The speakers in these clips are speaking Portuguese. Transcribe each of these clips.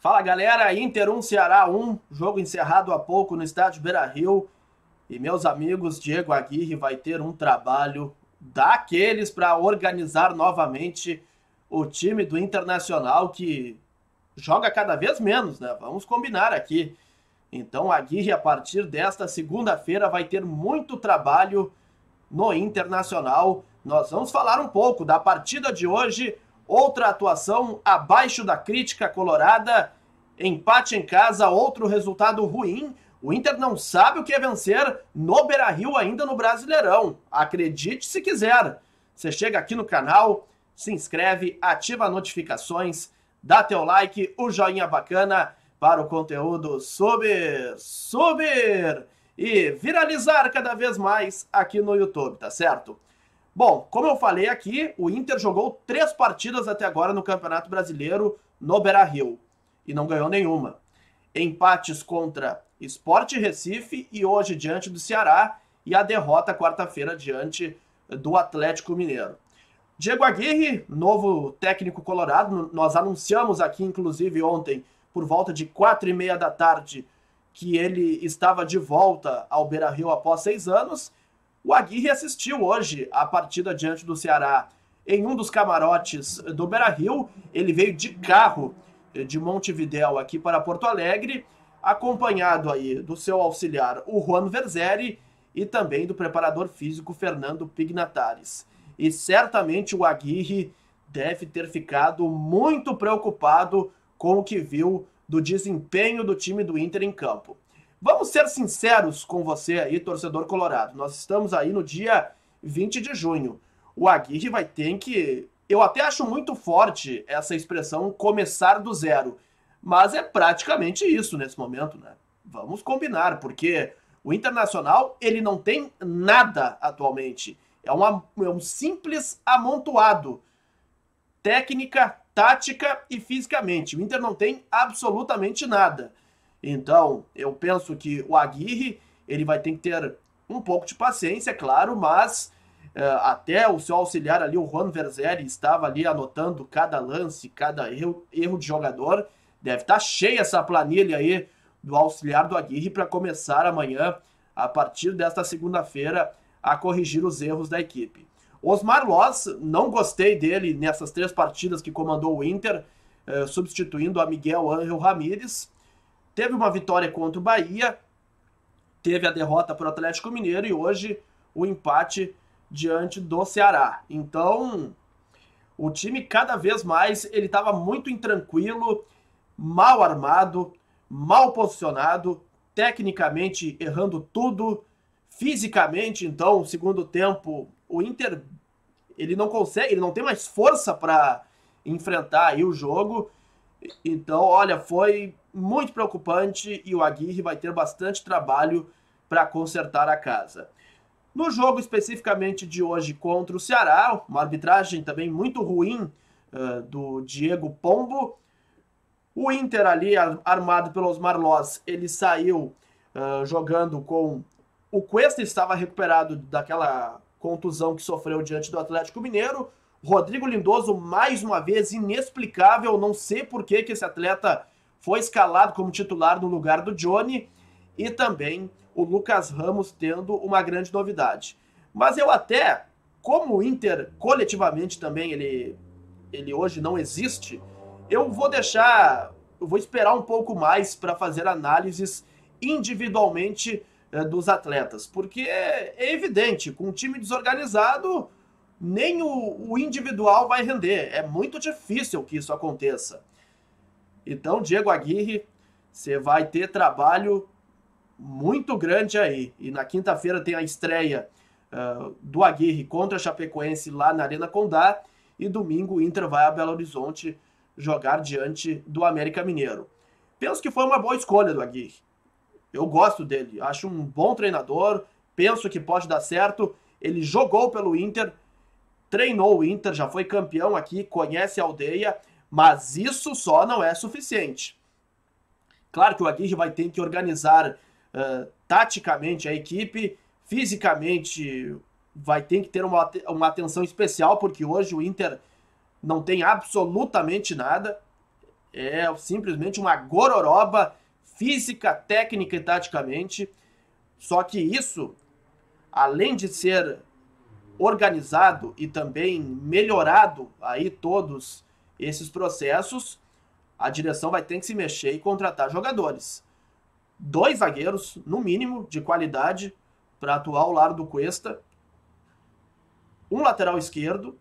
Fala galera, Inter 1, Ceará 1, jogo encerrado há pouco no estádio Beira Rio. E meus amigos, Diego Aguirre vai ter um trabalho daqueles para organizar novamente o time do Internacional que joga cada vez menos, né? Vamos combinar aqui. Então, Aguirre, a partir desta segunda-feira, vai ter muito trabalho no Internacional. Nós vamos falar um pouco da partida de hoje, outra atuação abaixo da crítica colorada, empate em casa, outro resultado ruim. O Inter não sabe o que é vencer no Beira-Rio ainda no Brasileirão. Acredite se quiser. Você chega aqui no canal, se inscreve, ativa notificações, dá teu like, o joinha bacana para o conteúdo subir, subir e viralizar cada vez mais aqui no YouTube, tá certo? Bom, como eu falei aqui, o Inter jogou três partidas até agora no Campeonato Brasileiro no Beira-Rio e não ganhou nenhuma. Empates contra Sport Recife e hoje diante do Ceará e a derrota quarta-feira diante do Atlético Mineiro. Diego Aguirre, novo técnico colorado, nós anunciamos aqui inclusive ontem por volta de quatro e meia da tarde que ele estava de volta ao Beira-Rio após seis anos. O Aguirre assistiu hoje a partida diante do Ceará em um dos camarotes do Beira-Rio. Ele veio de carro de Montevidéu aqui para Porto Alegre, acompanhado aí do seu auxiliar, o Juan Verzeri, e também do preparador físico Fernando Pignatares. E certamente o Aguirre deve ter ficado muito preocupado com o que viu do desempenho do time do Inter em campo. Vamos ser sinceros com você aí, torcedor colorado. Nós estamos aí no dia 20 de junho. O Aguirre vai ter que. Eu até acho muito forte essa expressão começar do zero. Mas é praticamente isso nesse momento, né? Vamos combinar, porque o Internacional ele não tem nada atualmente. É, uma, é um simples amontoado. Técnica, tática e fisicamente. O Inter não tem absolutamente nada. Então, eu penso que o Aguirre ele vai ter que ter um pouco de paciência, claro, mas uh, até o seu auxiliar ali, o Juan Verzeri, estava ali anotando cada lance, cada erro, erro de jogador. Deve estar tá cheia essa planilha aí do auxiliar do Aguirre para começar amanhã, a partir desta segunda-feira, a corrigir os erros da equipe. Osmar Loz, não gostei dele nessas três partidas que comandou o Inter, eh, substituindo a Miguel Ángel Ramírez. Teve uma vitória contra o Bahia, teve a derrota para o Atlético Mineiro e hoje o empate diante do Ceará. Então, o time cada vez mais ele estava muito intranquilo, mal armado, mal posicionado, tecnicamente errando tudo, fisicamente, então, segundo tempo, o Inter ele não consegue, ele não tem mais força para enfrentar aí o jogo. Então, olha, foi muito preocupante e o Aguirre vai ter bastante trabalho para consertar a casa. No jogo especificamente de hoje contra o Ceará, uma arbitragem também muito ruim uh, do Diego Pombo. O Inter ali, armado pelos Marlós, ele saiu uh, jogando com o Cuesta estava recuperado daquela contusão que sofreu diante do Atlético Mineiro. Rodrigo Lindoso, mais uma vez, inexplicável. Não sei por que, que esse atleta foi escalado como titular no lugar do Johnny. E também o Lucas Ramos tendo uma grande novidade. Mas eu até, como o Inter coletivamente também ele, ele hoje não existe, eu vou deixar, eu vou esperar um pouco mais para fazer análises individualmente é, dos atletas, porque é, é, evidente, com um time desorganizado, nem o, o individual vai render. É muito difícil que isso aconteça. Então, Diego Aguirre, você vai ter trabalho muito grande aí. E na quinta-feira tem a estreia uh, do Aguirre contra a Chapecoense lá na Arena Condá. E domingo o Inter vai a Belo Horizonte jogar diante do América Mineiro. Penso que foi uma boa escolha do Aguirre. Eu gosto dele, acho um bom treinador, penso que pode dar certo. Ele jogou pelo Inter, treinou o Inter, já foi campeão aqui, conhece a aldeia, mas isso só não é suficiente. Claro que o Aguirre vai ter que organizar uh, taticamente a equipe, fisicamente vai ter que ter uma, uma atenção especial, porque hoje o Inter não tem absolutamente nada. É simplesmente uma gororoba física, técnica e taticamente. Só que isso, além de ser organizado e também melhorado aí todos esses processos, a direção vai ter que se mexer e contratar jogadores. Dois zagueiros, no mínimo, de qualidade para atuar ao lado do Cuesta. Um lateral esquerdo,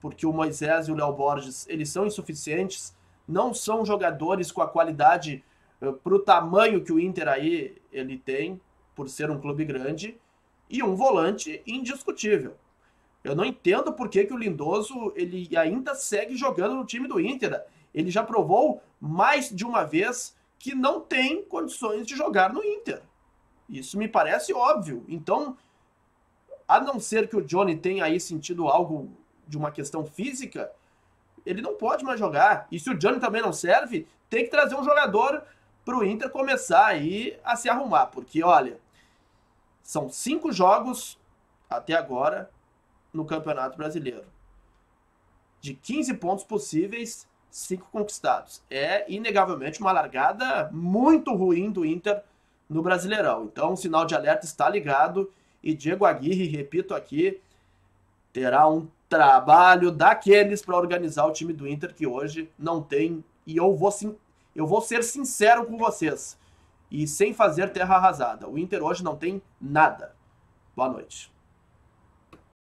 porque o Moisés e o Léo Borges, eles são insuficientes, não são jogadores com a qualidade eh, para o tamanho que o Inter aí ele tem, por ser um clube grande, e um volante indiscutível. Eu não entendo por que, que o Lindoso ele ainda segue jogando no time do Inter. Ele já provou mais de uma vez que não tem condições de jogar no Inter. Isso me parece óbvio. Então, a não ser que o Johnny tenha aí sentido algo de uma questão física, ele não pode mais jogar. E se o Johnny também não serve, tem que trazer um jogador para o Inter começar aí a se arrumar. Porque, olha, são cinco jogos até agora no Campeonato Brasileiro. De 15 pontos possíveis, 5 conquistados. É inegavelmente uma largada muito ruim do Inter no Brasileirão. Então o sinal de alerta está ligado e Diego Aguirre, repito aqui, terá um trabalho daqueles para organizar o time do Inter que hoje não tem. E eu vou, sim, eu vou ser sincero com vocês e sem fazer terra arrasada. O Inter hoje não tem nada. Boa noite.